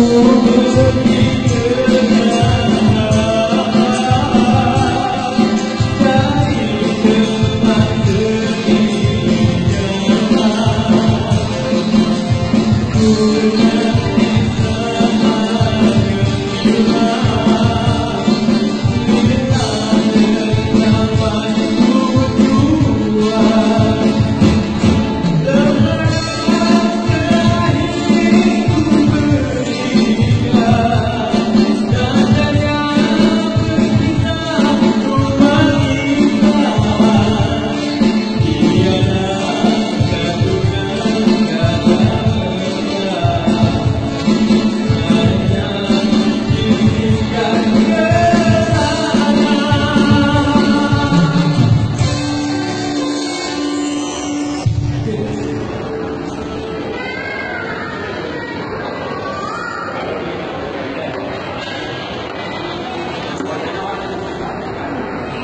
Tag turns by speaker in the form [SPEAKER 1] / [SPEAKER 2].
[SPEAKER 1] Oh,